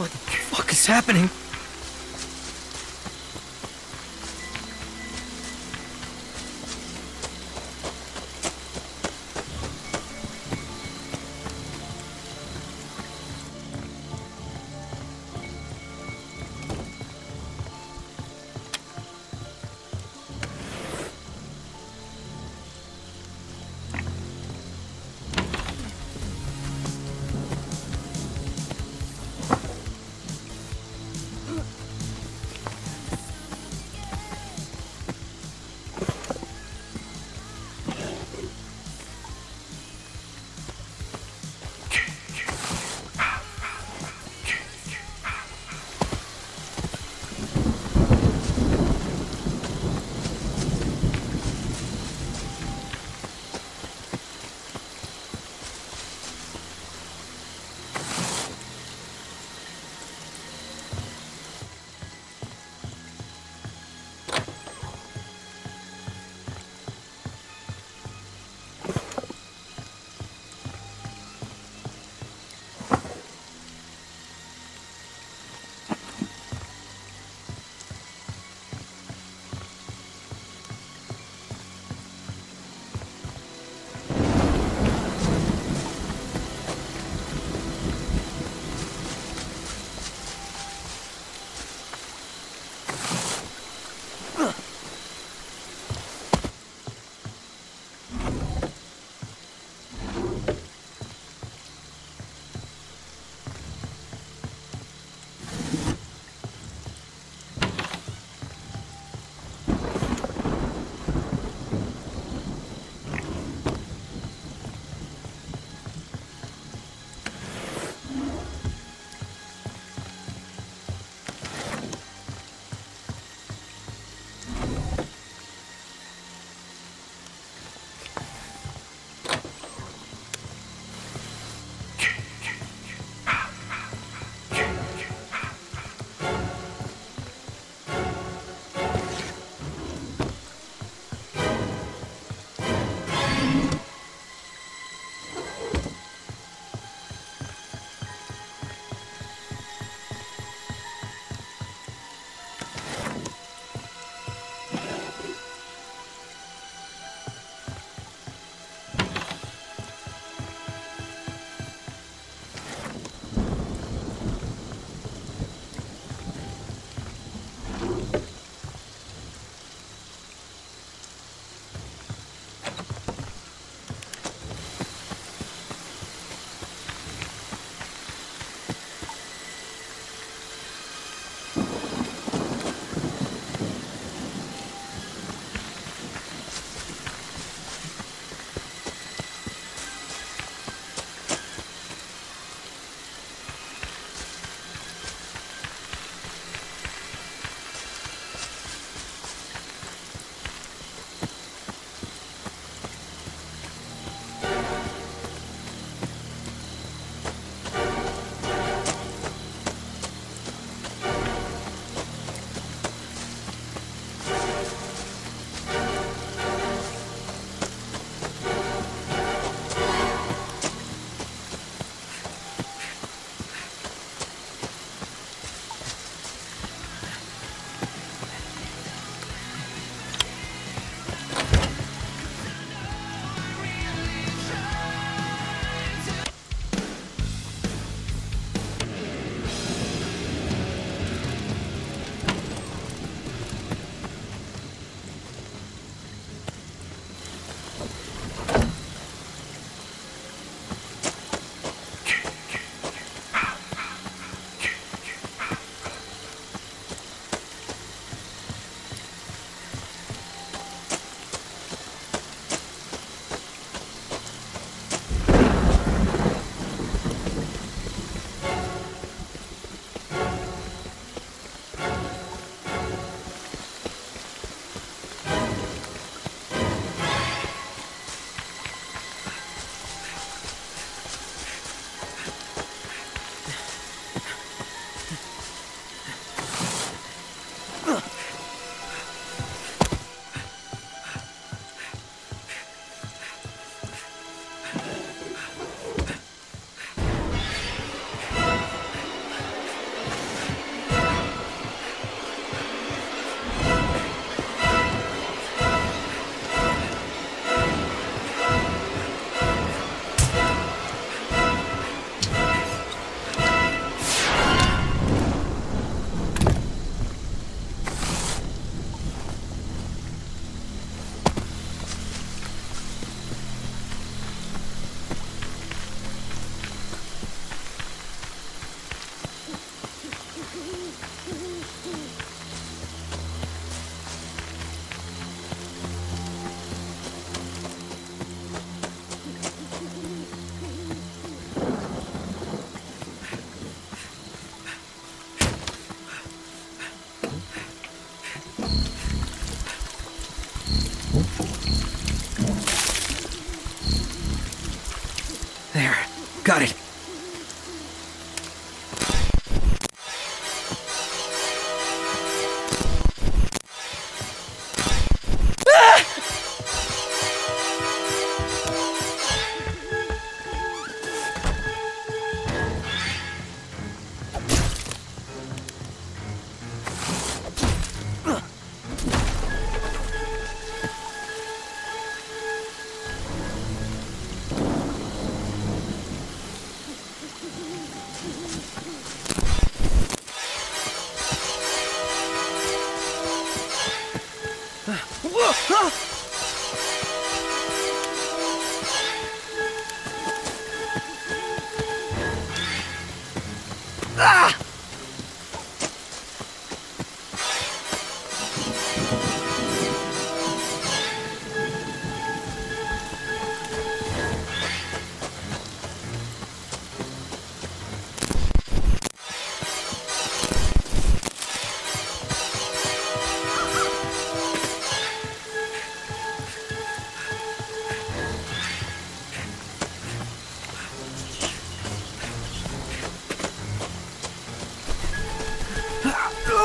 What the fuck is happening?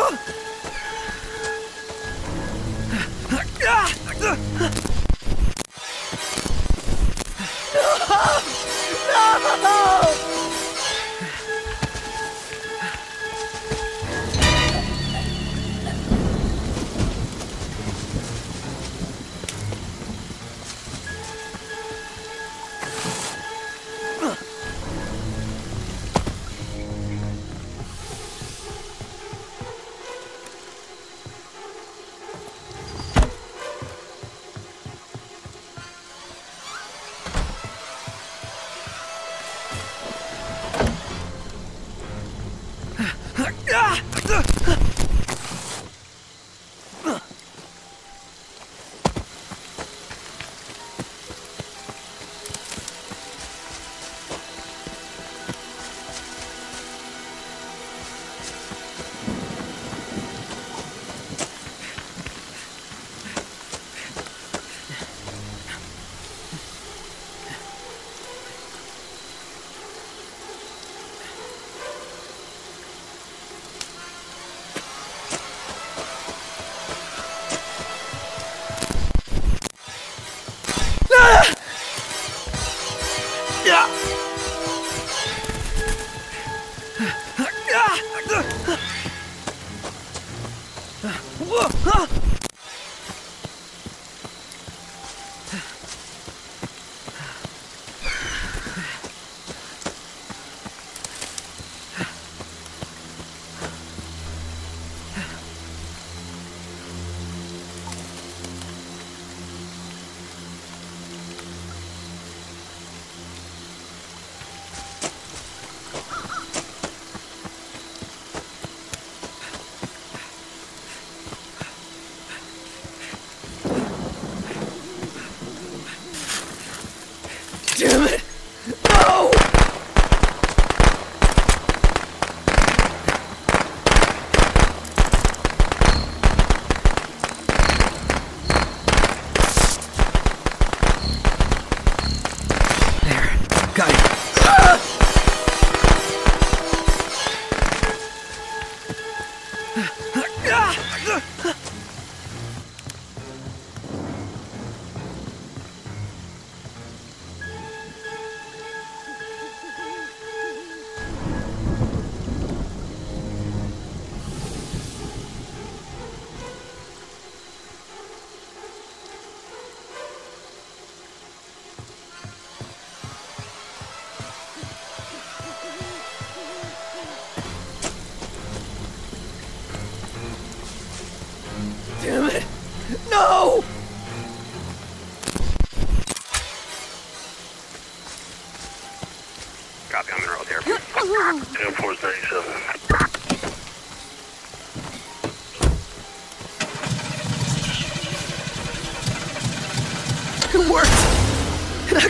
Damn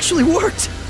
actually worked!